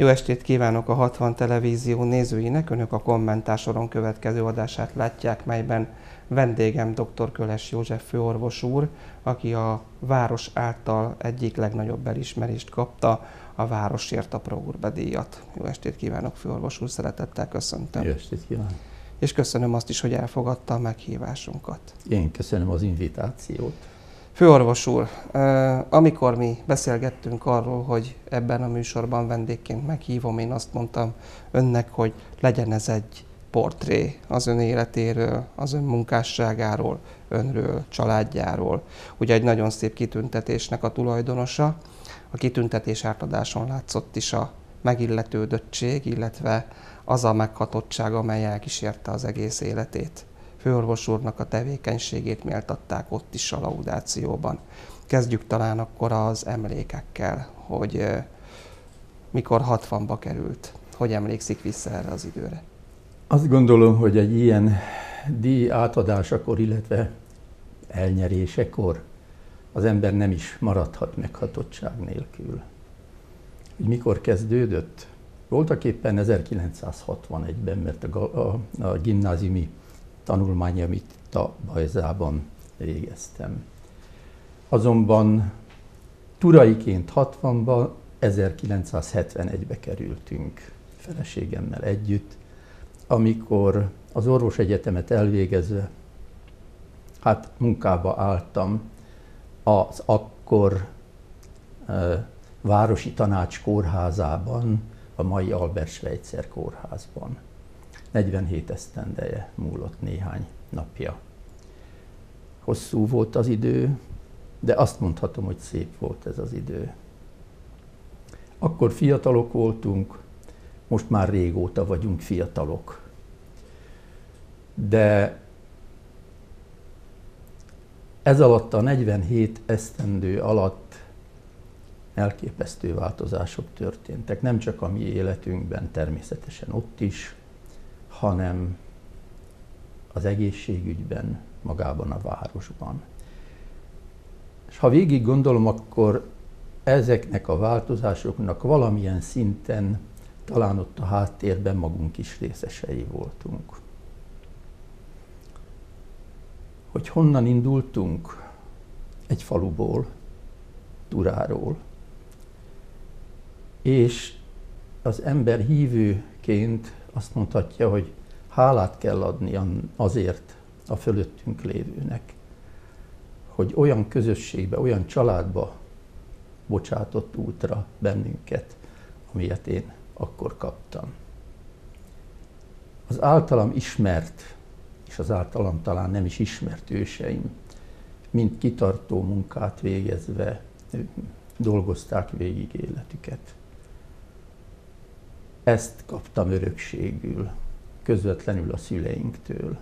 Jó estét kívánok a 60 televízió nézőinek. Önök a kommentásoron következő adását látják, melyben vendégem dr. Köles József főorvos úr, aki a város által egyik legnagyobb elismerést kapta, a Városért a Prourbe díjat. Jó estét kívánok, főorvos úr, szeretettel köszöntöm. Jó estét kívánok. És köszönöm azt is, hogy elfogadta a meghívásunkat. Én köszönöm az invitációt. Főorvos úr, amikor mi beszélgettünk arról, hogy ebben a műsorban vendégként meghívom, én azt mondtam önnek, hogy legyen ez egy portré az ön életéről, az ön munkásságáról, önről, családjáról. Ugye egy nagyon szép kitüntetésnek a tulajdonosa. A kitüntetés átadáson látszott is a megilletődöttség, illetve az a meghatottság, amely elkísérte az egész életét főorvos úrnak a tevékenységét méltatták ott is a laudációban. Kezdjük talán akkor az emlékekkel, hogy mikor 60-ba került, hogy emlékszik vissza erre az időre? Azt gondolom, hogy egy ilyen díj átadásakor, illetve elnyerésekor az ember nem is maradhat meghatottság nélkül. Hogy mikor kezdődött? Voltak éppen 1961-ben, mert a, a, a gimnáziumi tanulmány, amit a Bajzában végeztem. Azonban turaiként 60-ban, 1971-be kerültünk feleségemmel együtt, amikor az orvos egyetemet elvégezve, hát munkába álltam az akkor e, Városi Tanács kórházában, a mai Albert Schweitzer kórházban. 47 esztendeje múlott néhány napja. Hosszú volt az idő, de azt mondhatom, hogy szép volt ez az idő. Akkor fiatalok voltunk, most már régóta vagyunk fiatalok. De ez alatt a 47 esztendő alatt elképesztő változások történtek, nem csak a mi életünkben, természetesen ott is, hanem az egészségügyben, magában a városban. És ha végig gondolom, akkor ezeknek a változásoknak valamilyen szinten talán ott a háttérben magunk is részesei voltunk. Hogy honnan indultunk? Egy faluból, Turáról. És az ember hívőként azt mondhatja, hogy hálát kell adni azért a fölöttünk lévőnek, hogy olyan közösségbe, olyan családba bocsátott útra bennünket, amilyet én akkor kaptam. Az általam ismert, és az általam talán nem is ismert őseim, mind kitartó munkát végezve dolgozták végig életüket. Ezt kaptam örökségül, közvetlenül a szüleinktől.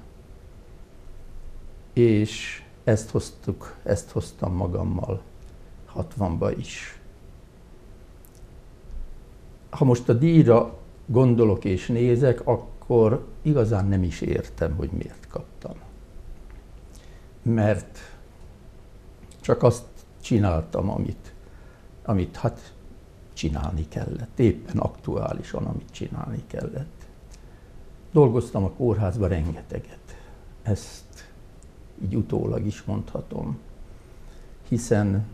És ezt hoztuk, ezt hoztam magammal 60-ba is. Ha most a díjra gondolok és nézek, akkor igazán nem is értem, hogy miért kaptam. Mert csak azt csináltam, amit, amit hát csinálni kellett, éppen aktuálisan, amit csinálni kellett. Dolgoztam a kórházban rengeteget. Ezt így utólag is mondhatom. Hiszen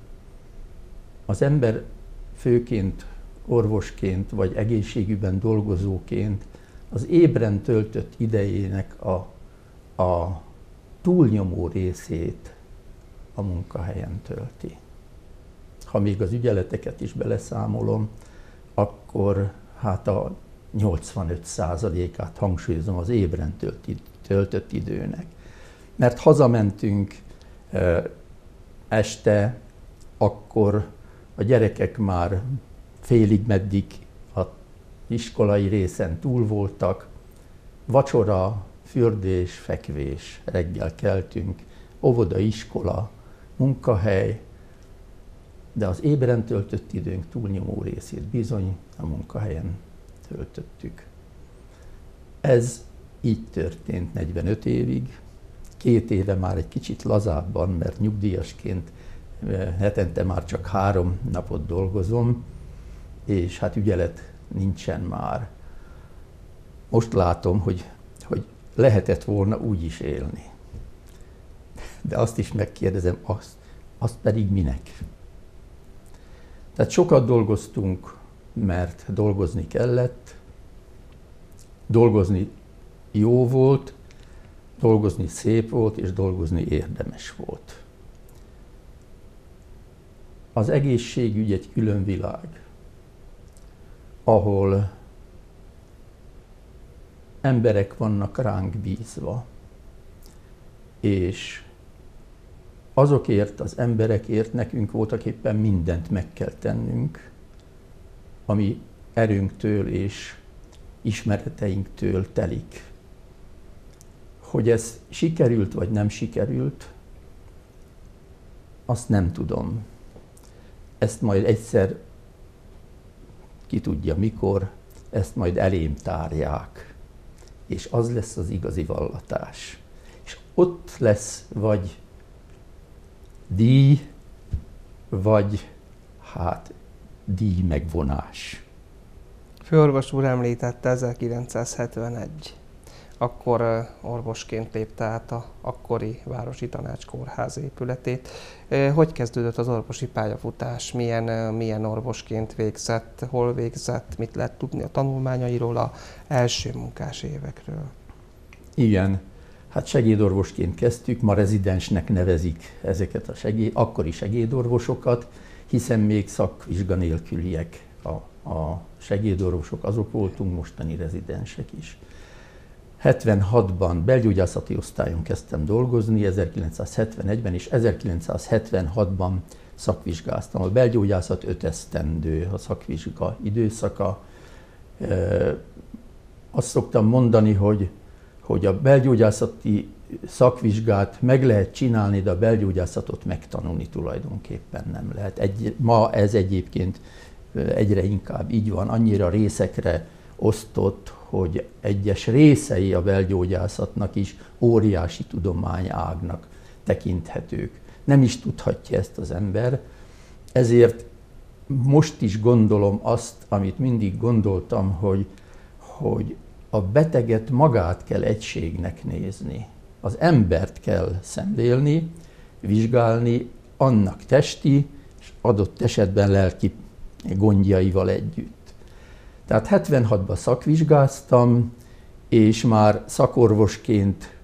az ember főként orvosként vagy egészségügyben dolgozóként az ébren töltött idejének a, a túlnyomó részét a munkahelyen tölti ha még az ügyeleteket is beleszámolom, akkor hát a 85%-át hangsúlyozom az ébren töltött időnek. Mert hazamentünk este, akkor a gyerekek már félig meddig a iskolai részen túl voltak, vacsora, fürdés, fekvés, reggel keltünk, óvoda, iskola, munkahely, de az ébren töltött időnk túlnyomó részét bizony a munkahelyen töltöttük. Ez így történt 45 évig, két éve már egy kicsit lazábban, mert nyugdíjasként eh, hetente már csak három napot dolgozom, és hát ügyelet nincsen már. Most látom, hogy, hogy lehetett volna úgy is élni. De azt is megkérdezem, azt, azt pedig minek? Tehát sokat dolgoztunk, mert dolgozni kellett, dolgozni jó volt, dolgozni szép volt, és dolgozni érdemes volt. Az egészségügy egy külön világ, ahol emberek vannak ránk bízva, és azokért, az emberekért nekünk voltak éppen mindent meg kell tennünk, ami erőnktől és ismereteinktől telik. Hogy ez sikerült vagy nem sikerült, azt nem tudom. Ezt majd egyszer ki tudja mikor, ezt majd elém tárják, és az lesz az igazi vallatás. És ott lesz vagy díj, vagy hát díj megvonás. Főorvos úr említette 1971. Akkor orvosként lépte át a akkori Városi Tanács Kórház épületét. Hogy kezdődött az orvosi pályafutás? Milyen, milyen orvosként végzett? Hol végzett? Mit lehet tudni a tanulmányairól, a első munkás évekről? Igen, hát segédorvosként kezdtük, ma rezidensnek nevezik ezeket a segéd, akkori segédorvosokat, hiszen még szakvizsga nélküliek a, a segédorvosok, azok voltunk mostani rezidensek is. 76-ban belgyógyászati osztályon kezdtem dolgozni, 1971-ben és 1976-ban szakvizsgáztam. A belgyógyászat öt esztendő a szakvizsga időszaka. Azt szoktam mondani, hogy, hogy a belgyógyászati szakvizsgát meg lehet csinálni, de a belgyógyászatot megtanulni tulajdonképpen nem lehet. Egy, ma ez egyébként egyre inkább így van, annyira részekre osztott, hogy egyes részei a belgyógyászatnak is óriási tudományágnak tekinthetők. Nem is tudhatja ezt az ember, ezért most is gondolom azt, amit mindig gondoltam, hogy, hogy a beteget magát kell egységnek nézni. Az embert kell szemlélni, vizsgálni, annak testi és adott esetben lelki gondjaival együtt. Tehát 76-ban szakvizsgáztam, és már szakorvosként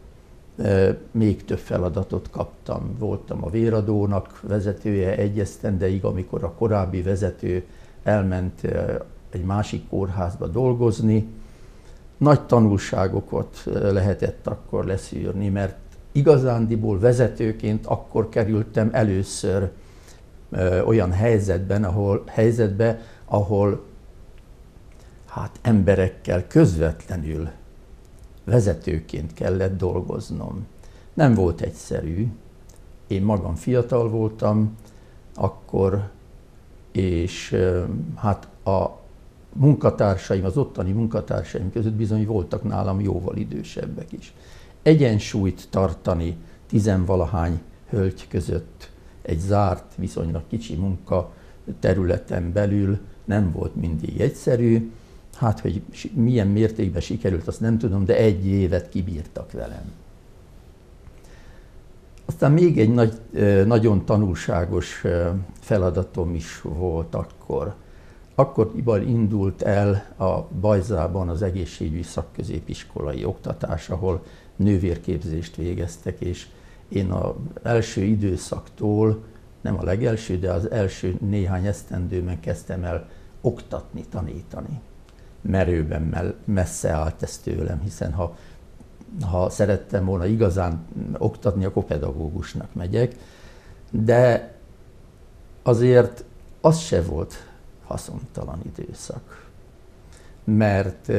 e, még több feladatot kaptam. Voltam a véradónak vezetője egy esztendeig, amikor a korábbi vezető elment e, egy másik kórházba dolgozni. Nagy tanulságokat lehetett akkor leszűrni, mert igazándiból vezetőként akkor kerültem először olyan helyzetben, ahol, helyzetbe, ahol hát emberekkel közvetlenül vezetőként kellett dolgoznom. Nem volt egyszerű. Én magam fiatal voltam akkor, és hát a munkatársaim, az ottani munkatársaim között bizony voltak nálam jóval idősebbek is. Egyensúlyt tartani tizenvalahány hölgy között egy zárt, viszonylag kicsi munka területen belül nem volt mindig egyszerű. Hát, hogy milyen mértékben sikerült, azt nem tudom, de egy évet kibírtak velem. Aztán még egy nagy, nagyon tanulságos feladatom is volt akkor. Akkor indult el a Bajzában az egészségügyi szakközépiskolai oktatás, ahol nővérképzést végeztek, és én az első időszaktól, nem a legelső, de az első néhány esztendőben kezdtem el oktatni, tanítani. Merőben messze állt ez tőlem, hiszen ha, ha szerettem volna igazán oktatni, akkor pedagógusnak megyek, de azért az se volt haszontalan időszak. Mert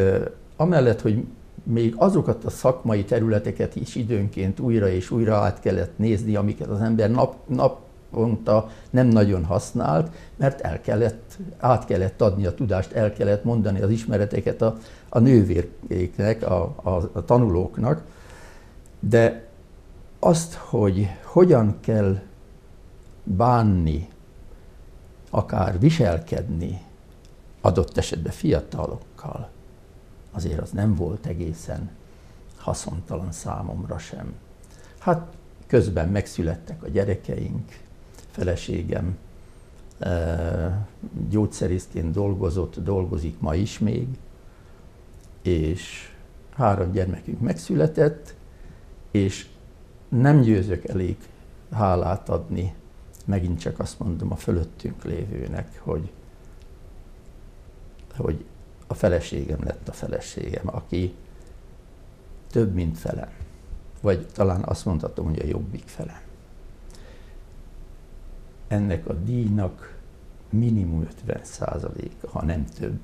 amellett, hogy még azokat a szakmai területeket is időnként újra és újra át kellett nézni, amiket az ember nap, naponta nem nagyon használt, mert el kellett, át kellett adni a tudást, el kellett mondani az ismereteket a, a nővérkéknek, a, a, a tanulóknak. De azt, hogy hogyan kell bánni, akár viselkedni adott esetben fiatalokkal, azért az nem volt egészen haszontalan számomra sem. Hát közben megszülettek a gyerekeink, feleségem gyógyszerészként dolgozott, dolgozik ma is még, és három gyermekünk megszületett, és nem győzök elég hálát adni, megint csak azt mondom a fölöttünk lévőnek, hogy, hogy a feleségem lett a feleségem, aki több, mint felem. Vagy talán azt mondhatom, hogy a jobbik felem. Ennek a díjnak minimum 50 százaléka, ha nem több,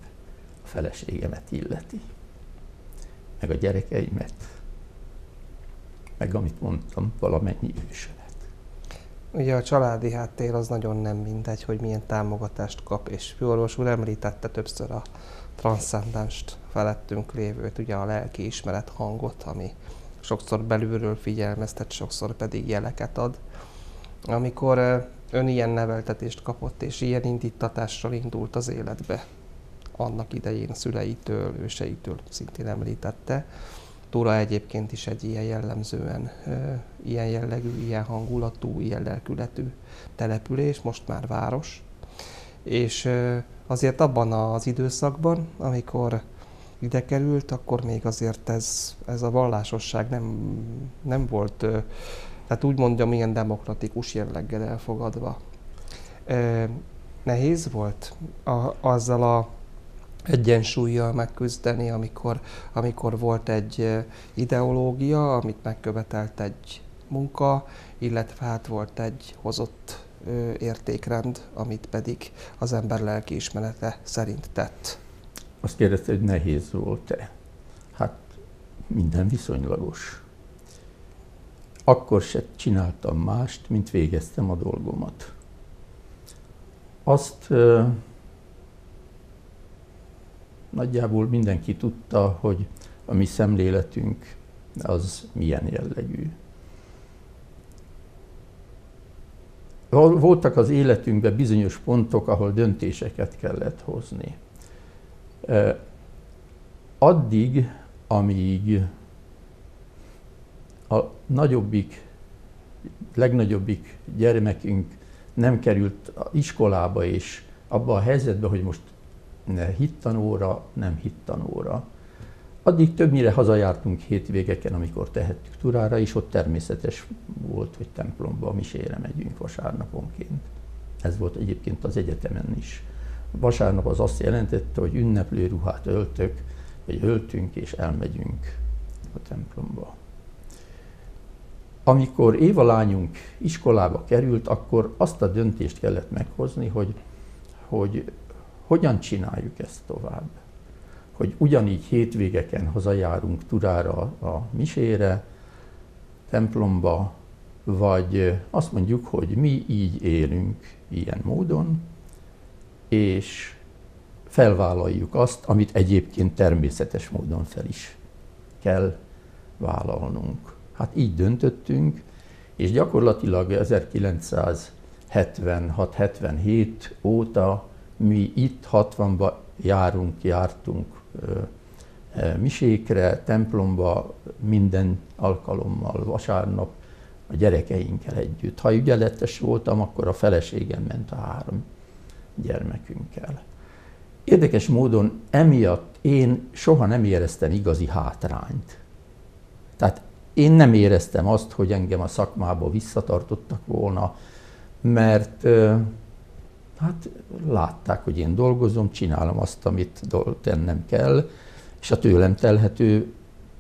a feleségemet illeti. Meg a gyerekeimet, meg amit mondtam, valamennyi ősömet. Ugye a családi háttér az nagyon nem mindegy, hogy milyen támogatást kap, és főorvos úr említette többször a transzcendenst felettünk lévőt, ugye a lelki ismeret hangot, ami sokszor belülről figyelmeztet, sokszor pedig jeleket ad. Amikor ön ilyen neveltetést kapott, és ilyen indítatással indult az életbe, annak idején szüleitől, őseitől szintén említette, Tóra egyébként is egy ilyen jellemzően, ilyen jellegű, ilyen hangulatú, ilyen lelkületű település, most már város. És azért abban az időszakban, amikor ide került, akkor még azért ez, ez a vallásosság nem, nem volt, tehát úgy mondjam, ilyen demokratikus jelleggel elfogadva. Nehéz volt a, azzal a egyensúlyjal megküzdeni, amikor, amikor volt egy ideológia, amit megkövetelt egy munka, illetve hát volt egy hozott értékrend, amit pedig az ember lelkiismerete szerint tett. Azt kérdezte, hogy nehéz volt-e? Hát minden viszonylagos. Akkor se csináltam mást, mint végeztem a dolgomat. Azt nagyjából mindenki tudta, hogy a mi szemléletünk az milyen jellegű. Voltak az életünkben bizonyos pontok, ahol döntéseket kellett hozni. Addig, amíg a nagyobbik, legnagyobbik gyermekünk nem került iskolába, és abba a helyzetbe, hogy most hittanóra, nem hittanóra. Addig többnyire hazajártunk hétvégeken, amikor tehettük turára, és ott természetes volt, hogy templomba, misére megyünk vasárnaponként. Ez volt egyébként az egyetemen is. Vasárnap az azt jelentette, hogy ünneplő ruhát öltök, vagy öltünk és elmegyünk a templomba. Amikor Éva lányunk iskolába került, akkor azt a döntést kellett meghozni, hogy, hogy hogyan csináljuk ezt tovább. Hogy ugyanígy hétvégeken hazajárunk Turára a misére, templomba, vagy azt mondjuk, hogy mi így élünk ilyen módon, és felvállaljuk azt, amit egyébként természetes módon fel is kell vállalnunk. Hát így döntöttünk, és gyakorlatilag 1976-77 óta mi itt 60-ba járunk, jártunk misékre, templomba minden alkalommal, vasárnap a gyerekeinkkel együtt. Ha ügyeletes voltam, akkor a feleségem ment a három gyermekünkkel. Érdekes módon emiatt én soha nem éreztem igazi hátrányt. Tehát én nem éreztem azt, hogy engem a szakmába visszatartottak volna, mert hát látták, hogy én dolgozom, csinálom azt, amit tennem kell, és a tőlem telhető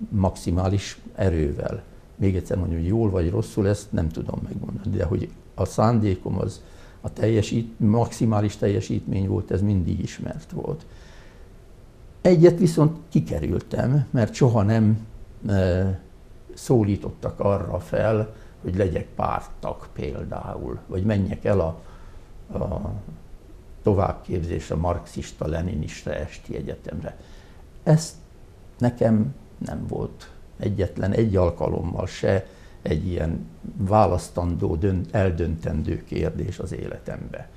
maximális erővel. Még egyszer mondjuk, hogy jól vagy rosszul, ezt nem tudom megmondani, de hogy a szándékom az a teljesít, maximális teljesítmény volt, ez mindig ismert volt. Egyet viszont kikerültem, mert soha nem e, szólítottak arra fel, hogy legyek párttak például, vagy menjek el a a továbbképzés a marxista-leninista esti egyetemre. Ez nekem nem volt egyetlen egy alkalommal se egy ilyen választandó, dönt, eldöntendő kérdés az életembe.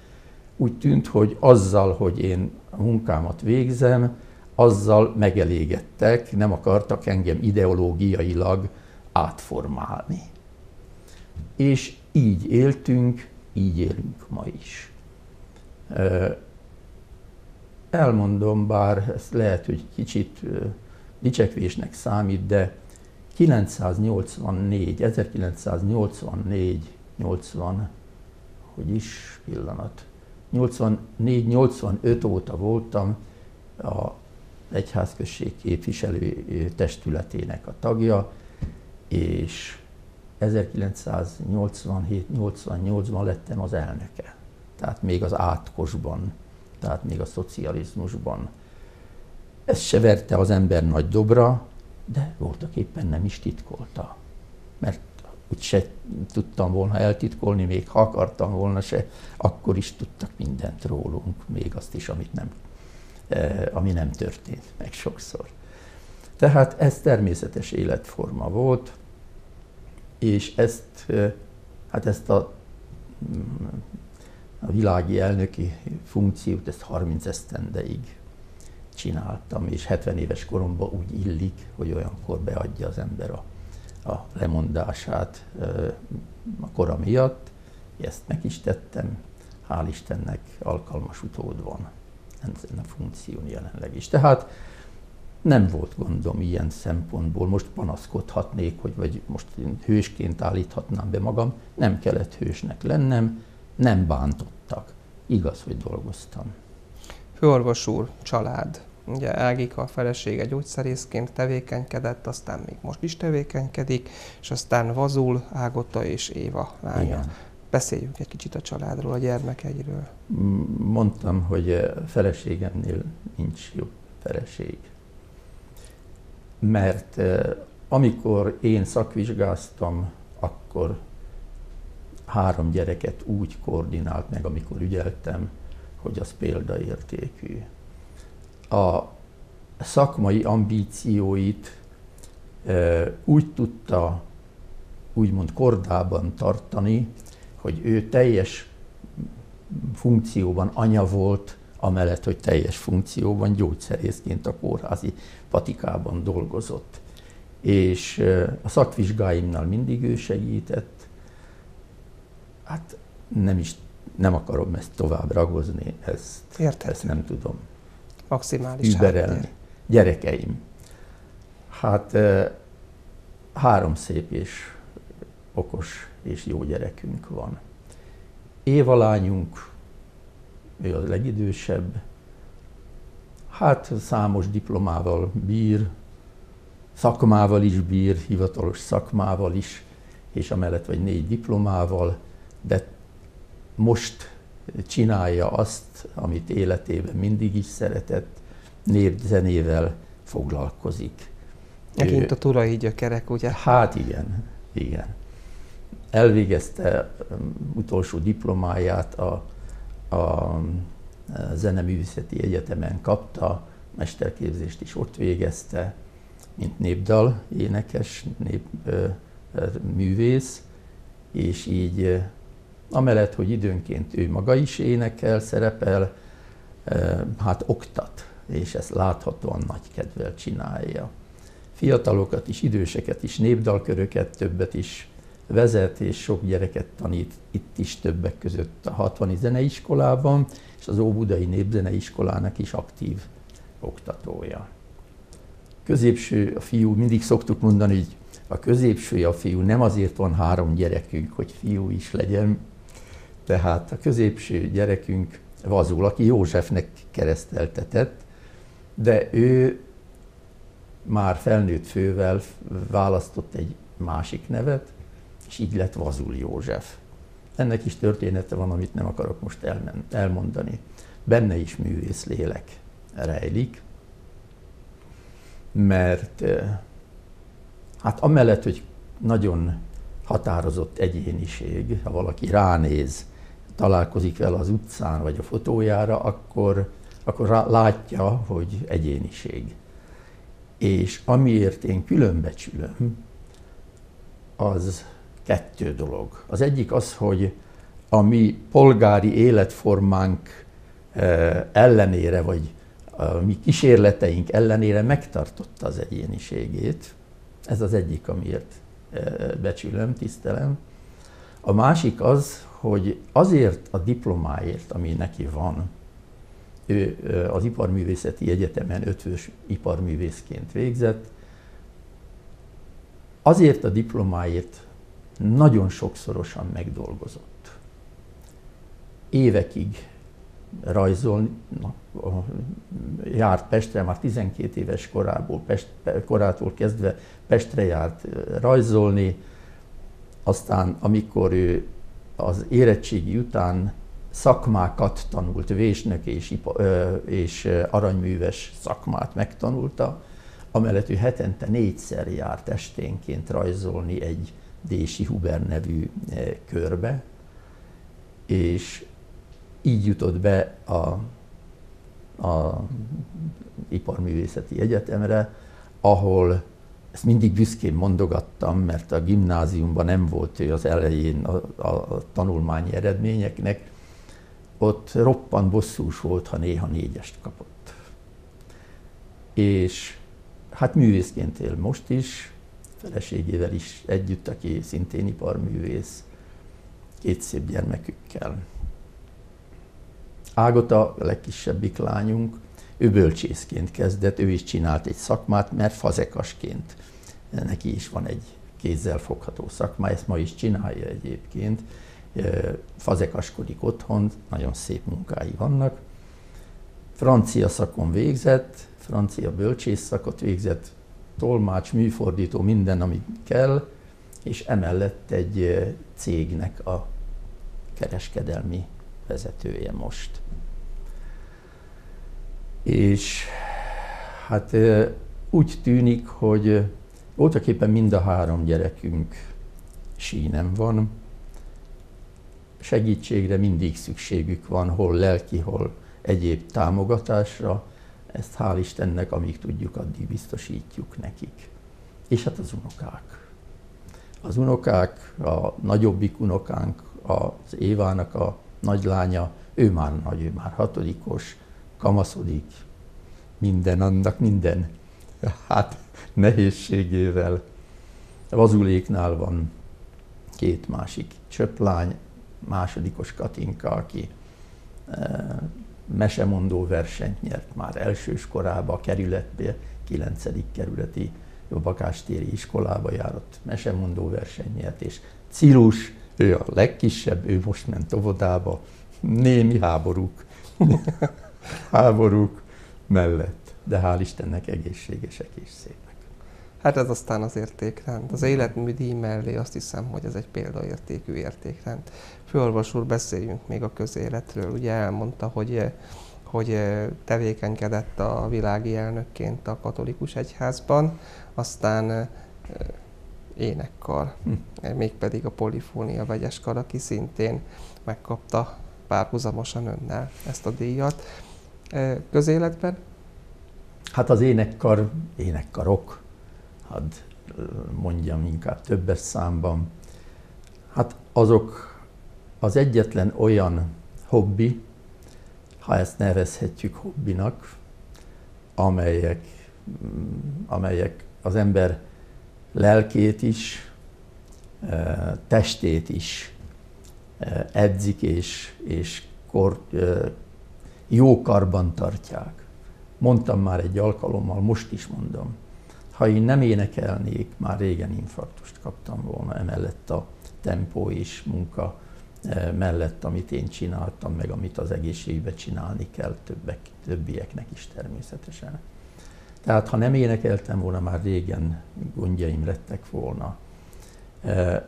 Úgy tűnt, hogy azzal, hogy én munkámat végzem, azzal megelégettek, nem akartak engem ideológiailag átformálni. És így éltünk, így élünk ma is. Elmondom, bár ez lehet, hogy kicsit dicsekvésnek számít, de 984, 1984, 80, hogy is, pillanat, 84-85 óta voltam a egyházközség képviselő testületének a tagja, és 1987-88-ban lettem az elnöke. Tehát még az átkosban, tehát még a szocializmusban. Ez se verte az ember nagy dobra, de voltak éppen nem is titkolta. Mert úgy se tudtam volna eltitkolni, még ha akartam volna se, akkor is tudtak mindent rólunk, még azt is, amit nem, eh, ami nem történt meg sokszor. Tehát ez természetes életforma volt, és ezt, hát ezt a, a világi elnöki funkciót, ezt 30 esztendeig csináltam, és 70 éves koromban úgy illik, hogy olyankor beadja az ember a, a lemondását a kora miatt. Ezt meg is tettem, hál' Istennek alkalmas utód van ezen a funkción jelenleg is. Tehát nem volt gondom ilyen szempontból. Most panaszkodhatnék, hogy vagy most én hősként állíthatnám be magam. Nem kellett hősnek lennem, nem bántottak. Igaz, hogy dolgoztam. Főorvos úr, család. Ugye Ágika a felesége gyógyszerészként tevékenykedett, aztán még most is tevékenykedik, és aztán Vazul, Ágota és Éva lánya. Igen. Beszéljünk egy kicsit a családról, a gyermekeiről. Mondtam, hogy feleségemnél nincs jobb feleség. Mert amikor én szakvizsgáztam, akkor három gyereket úgy koordinált meg, amikor ügyeltem, hogy az példaértékű. A szakmai ambícióit úgy tudta úgymond kordában tartani, hogy ő teljes funkcióban anya volt, amellett, hogy teljes funkcióban gyógyszerészként a kórházi patikában dolgozott. És a szakvizsgáimnál mindig ő segített. Hát nem is, nem akarom ezt tovább ragozni, ezt, ezt nem tudom maximális überelni. Háttér. Gyerekeim. Hát három szép és okos és jó gyerekünk van. Éva lányunk, ő a legidősebb, hát számos diplomával bír, szakmával is bír, hivatalos szakmával is, és amellett vagy négy diplomával, de most csinálja azt, amit életében mindig is szeretett, népzenével foglalkozik. Megint a turai gyökerek, ugye? Hát igen, igen. Elvégezte um, utolsó diplomáját a, a Zeneművészeti Egyetemen kapta, mesterképzést is ott végezte, mint népdal énekes, nép, művész, és így amellett, hogy időnként ő maga is énekel, szerepel, hát oktat, és ezt láthatóan nagy kedvel csinálja. Fiatalokat is, időseket is, népdalköröket többet is vezet, és sok gyereket tanít itt is többek között a 60 zeneiskolában, és az Óbudai Népzeneiskolának is aktív oktatója. Középső a fiú, mindig szoktuk mondani, hogy a középső a fiú, nem azért van három gyerekünk, hogy fiú is legyen, tehát a középső gyerekünk Vazul, aki Józsefnek kereszteltetett, de ő már felnőtt fővel választott egy másik nevet, és így lett Vazul József. Ennek is története van, amit nem akarok most elmondani. Benne is művész lélek rejlik, mert hát amellett, hogy nagyon határozott egyéniség, ha valaki ránéz találkozik vele az utcán vagy a fotójára, akkor, akkor látja, hogy egyéniség. És amiért én különbecsülöm, az kettő dolog. Az egyik az, hogy a mi polgári életformánk ellenére, vagy a mi kísérleteink ellenére megtartotta az egyéniségét. Ez az egyik, amiért becsülöm, tisztelem. A másik az, hogy azért a diplomáért, ami neki van, ő az Iparművészeti Egyetemen ötvös iparművészként végzett, azért a diplomáért nagyon sokszorosan megdolgozott. Évekig rajzolni, na, járt Pestre, már 12 éves korából, Pest, korától kezdve Pestre járt rajzolni, aztán amikor ő az érettségi után szakmákat tanult, vésnök és, és aranyműves szakmát megtanulta, amellett ő hetente négyszer járt esténként rajzolni egy Dési Huber nevű körbe, és így jutott be a, a Iparművészeti Egyetemre, ahol ezt mindig büszkén mondogattam, mert a gimnáziumban nem volt ő az elején a, a tanulmányi eredményeknek, ott roppant bosszús volt, ha néha négyest kapott. És hát művészként él most is, feleségével is együtt, aki szintén iparművész, két szép gyermekükkel. Ágota, a legkisebbik lányunk, ő bölcsészként kezdett, ő is csinált egy szakmát, mert fazekasként neki is van egy kézzel fogható szakma, ezt ma is csinálja egyébként, fazekaskodik otthon, nagyon szép munkái vannak. Francia szakon végzett, francia bölcsész szakot végzett, tolmács, műfordító, minden, ami kell, és emellett egy cégnek a kereskedelmi vezetője most. És hát úgy tűnik, hogy voltak éppen mind a három gyerekünk sínem van, segítségre mindig szükségük van, hol lelki, hol egyéb támogatásra. Ezt hál' Istennek, amíg tudjuk, addig biztosítjuk nekik. És hát az unokák. Az unokák, a nagyobbik unokánk, az Évának a nagylánya, ő már nagy, ő már hatodikos, kamaszodik, minden annak, minden hát nehézségével. Vazuléknál van két másik csöplány, másodikos Katinka, aki e, mesemondó versenyt nyert már elsős korában a kerületbe, 9. kerületi jobbakástéri iskolába járott, mesemondó versenyt nyert, és Cirus, ő a legkisebb, ő most ment óvodába, némi háborúk, háborúk mellett, de hál' Istennek egészségesek és szépek. Hát ez aztán az értékrend. Az életműdíj mellé azt hiszem, hogy ez egy példaértékű értékrend. Főorvos úr, beszéljünk még a közéletről. Ugye elmondta, hogy, hogy tevékenykedett a világi elnökként a katolikus egyházban, aztán énekkar, hm. mégpedig a polifónia vegyes kar, aki szintén megkapta párhuzamosan önnel ezt a díjat. Közéletben? Hát az énekkar, énekkarok, hadd mondjam inkább többes számban, hát azok az egyetlen olyan hobbi, ha ezt nevezhetjük hobbinak, amelyek, amelyek az ember lelkét is, testét is edzik és, és kor, jó karban tartják. Mondtam már egy alkalommal, most is mondom, ha én nem énekelnék, már régen infarktust kaptam volna emellett a tempó és munka eh, mellett, amit én csináltam, meg amit az egészségbe csinálni kell többek, többieknek is természetesen. Tehát ha nem énekeltem volna, már régen gondjaim lettek volna. Eh,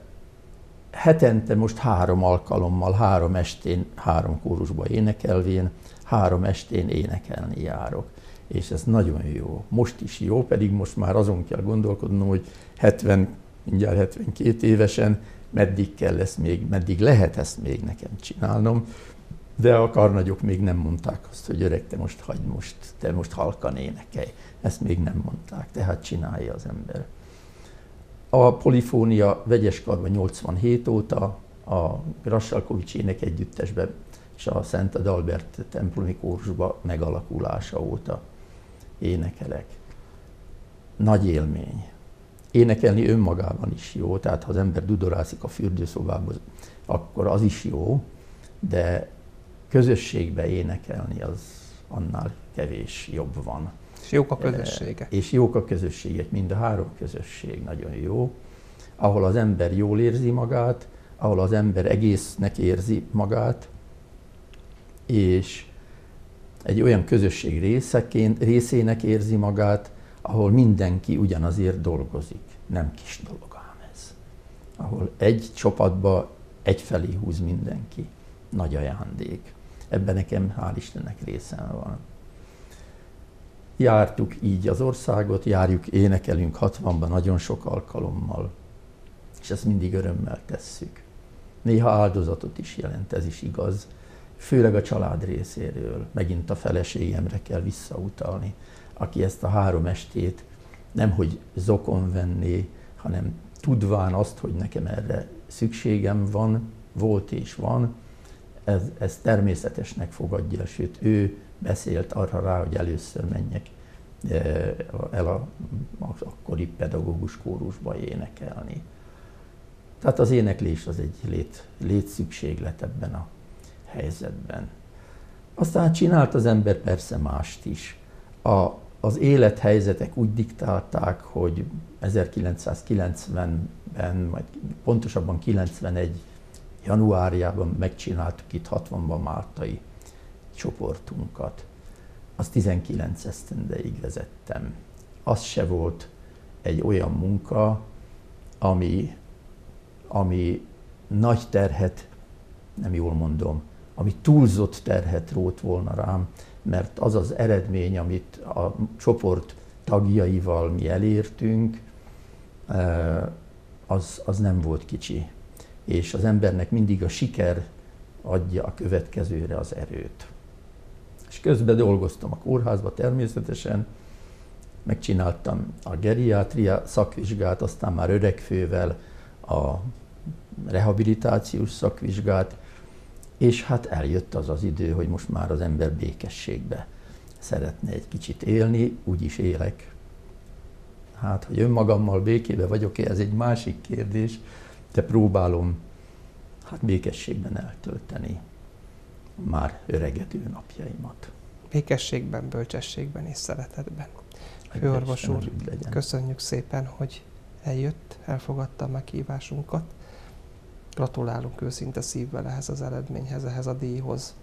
hetente most három alkalommal, három estén, három kórusba énekelvén, három estén énekelni járok és ez nagyon jó. Most is jó, pedig most már azon kell gondolkodnom, hogy 70, mindjárt 72 évesen meddig kell ezt még, meddig lehet ezt még nekem csinálnom, de a karnagyok még nem mondták azt, hogy öreg, te most hagyd most, te most halkan énekelj. Ezt még nem mondták, tehát csinálja az ember. A polifónia vegyes karban 87 óta, a Grassalkovics ének együttesben és a Szent Adalbert templomi kórusba megalakulása óta énekelek. Nagy élmény. Énekelni önmagában is jó, tehát ha az ember dudorászik a fürdőszobában, akkor az is jó, de közösségbe énekelni az annál kevés jobb van. És jók a közösségek. És jók a közösségek, mind a három közösség nagyon jó, ahol az ember jól érzi magát, ahol az ember egésznek érzi magát, és egy olyan közösség részeként, részének érzi magát, ahol mindenki ugyanazért dolgozik. Nem kis dolog ám ez. Ahol egy csapatba egyfelé húz mindenki. Nagy ajándék. Ebben nekem hál' Istennek részem van. Jártuk így az országot, járjuk, énekelünk 60-ban nagyon sok alkalommal, és ezt mindig örömmel tesszük. Néha áldozatot is jelent, ez is igaz, főleg a család részéről. Megint a feleségemre kell visszautalni, aki ezt a három estét nemhogy zokon venné, hanem tudván azt, hogy nekem erre szükségem van, volt és van, ez, ez természetesnek fogadja, sőt ő beszélt arra rá, hogy először menjek eh, el a, az akkori pedagógus kórusba énekelni. Tehát az éneklés az egy lét, létszükséglet ebben a helyzetben. Aztán csinált az ember persze mást is. A, az élethelyzetek úgy diktálták, hogy 1990-ben, majd pontosabban 91 januárjában megcsináltuk itt 60-ban Máltai csoportunkat. Az 19 esztendeig vezettem. Az se volt egy olyan munka, ami, ami nagy terhet, nem jól mondom, ami túlzott terhet rót volna rám, mert az az eredmény, amit a csoport tagjaival mi elértünk, eh, az, az nem volt kicsi és az embernek mindig a siker adja a következőre az erőt. És közben dolgoztam a kórházba természetesen, megcsináltam a geriátria szakvizsgát, aztán már öregfővel a rehabilitációs szakvizsgát, és hát eljött az az idő, hogy most már az ember békességbe szeretne egy kicsit élni, úgy is élek. Hát, hogy önmagammal békébe vagyok-e, ez egy másik kérdés, de próbálom hát békességben eltölteni már öregedő napjaimat. Békességben, bölcsességben és szeretetben. Főorvos úr, köszönjük szépen, hogy eljött, elfogadta a meghívásunkat. Gratulálunk őszinte szívvel ehhez az eredményhez, ehhez a díjhoz,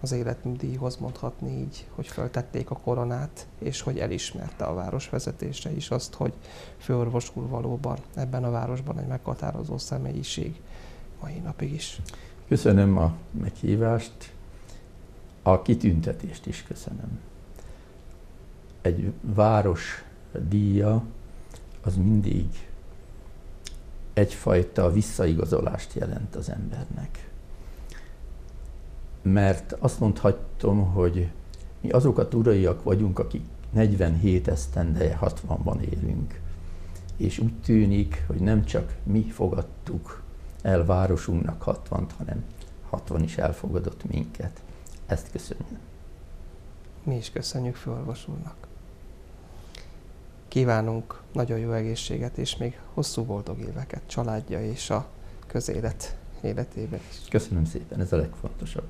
az életműdíjhoz mondhatni így, hogy föltették a koronát, és hogy elismerte a város vezetése is azt, hogy főorvos úr valóban ebben a városban egy meghatározó személyiség mai napig is. Köszönöm a meghívást, a kitüntetést is köszönöm. Egy város díja az mindig egyfajta visszaigazolást jelent az embernek. Mert azt mondhatom, hogy mi azok a turaiak vagyunk, akik 47 esztendeje 60-ban élünk. És úgy tűnik, hogy nem csak mi fogadtuk el városunknak 60 hanem 60 is elfogadott minket. Ezt köszönjük. Mi is köszönjük főorvos úrnak. Kívánunk nagyon jó egészséget és még hosszú boldog éveket családja és a közélet életében is. Köszönöm szépen, ez a legfontosabb.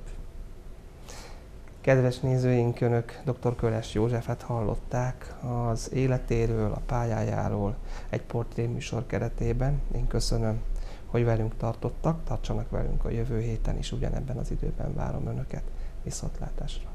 Kedves nézőink, Önök dr. Köles Józsefet hallották az életéről, a pályájáról egy portréműsor keretében. Én köszönöm, hogy velünk tartottak, tartsanak velünk a jövő héten is, ugyanebben az időben várom Önöket. Viszontlátásra!